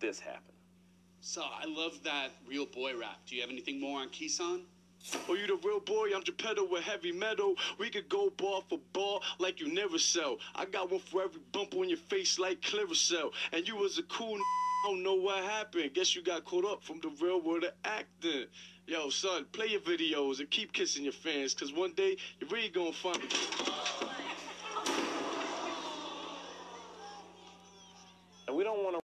this happen. So I love that real boy rap. Do you have anything more on Kisan? Oh, you the real boy? I'm Geppetto with heavy metal. We could go ball for ball like you never sell. I got one for every bump on your face like Clearasil. And you was a cool n- I don't know what happened. Guess you got caught up from the real world of acting. Yo, son, play your videos and keep kissing your fans, cause one day you're really gonna find me. And we don't want to